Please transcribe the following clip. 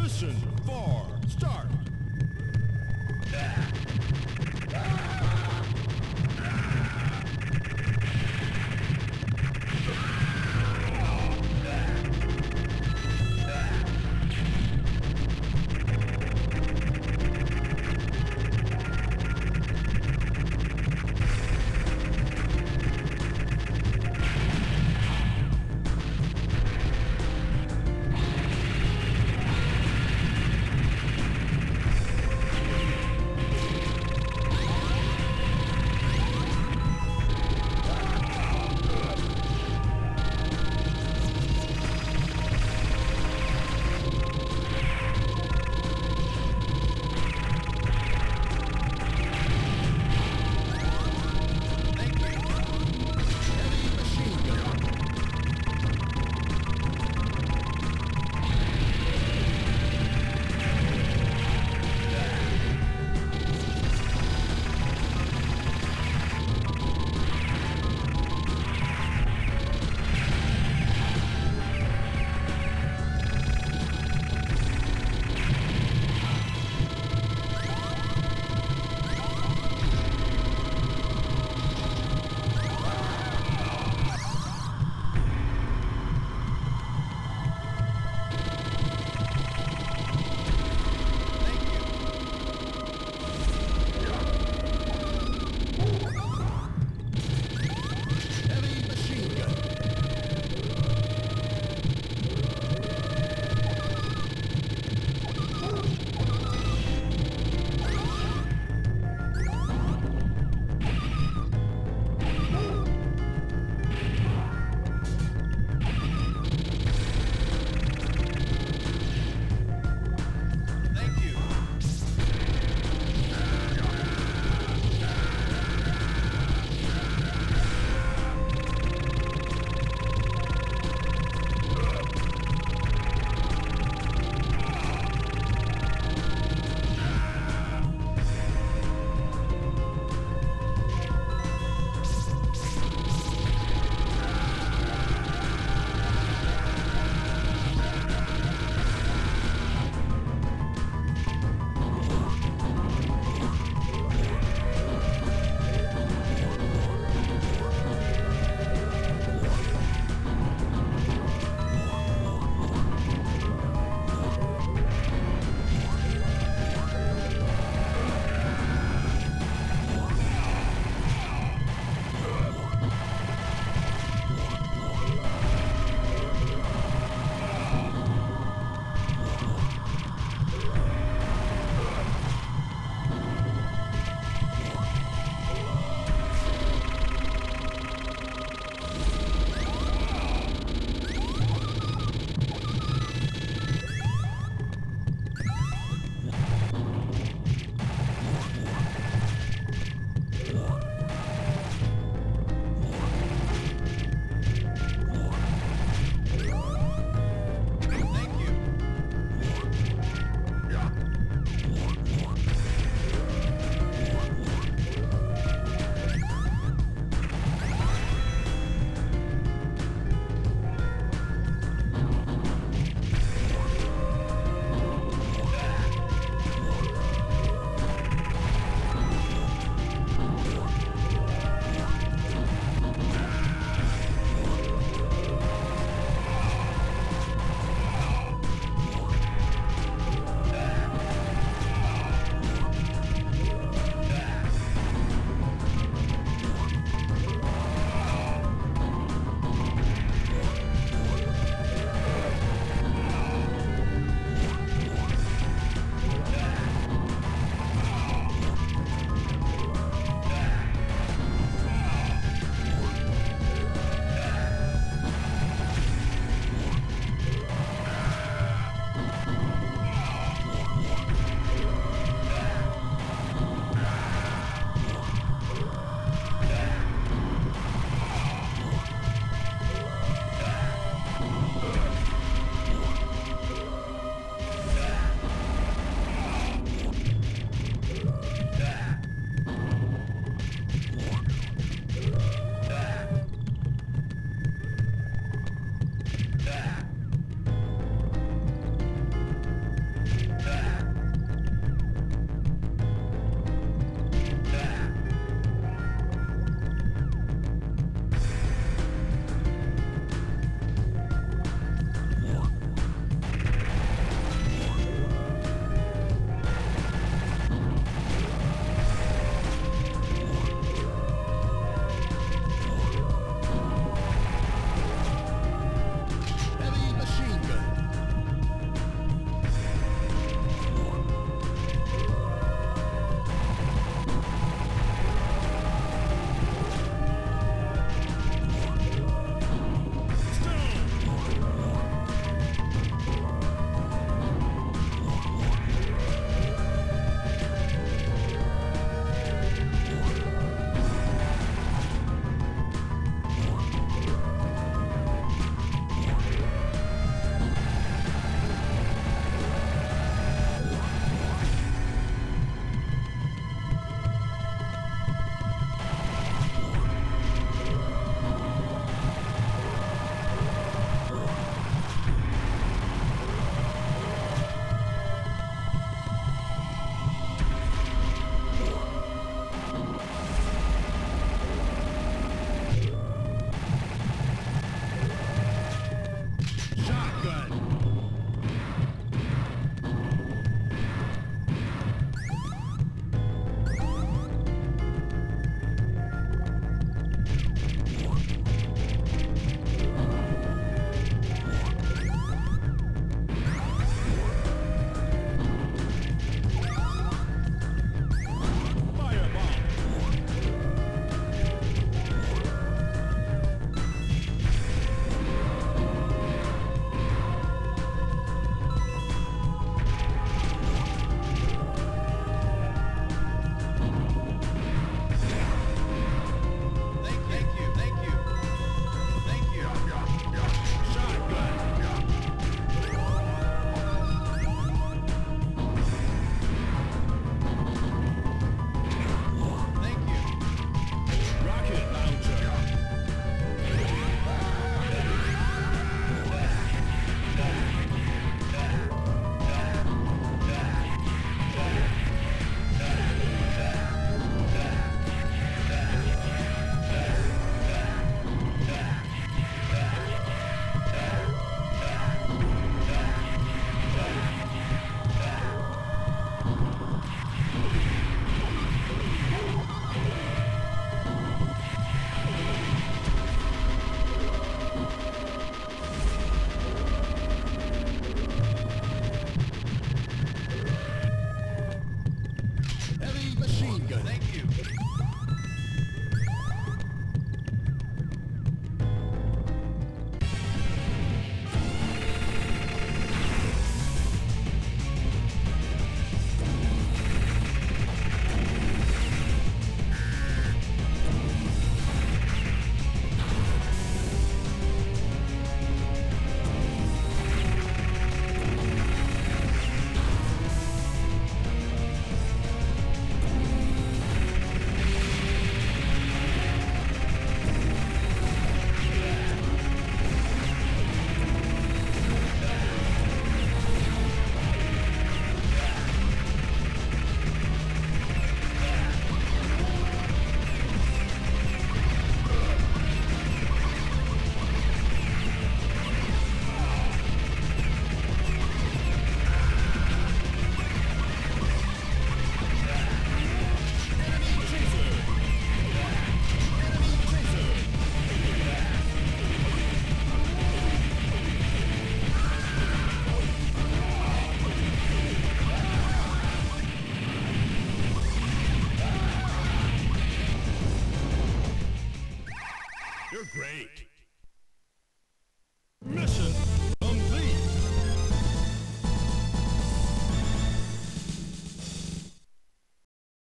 Mission 4, start!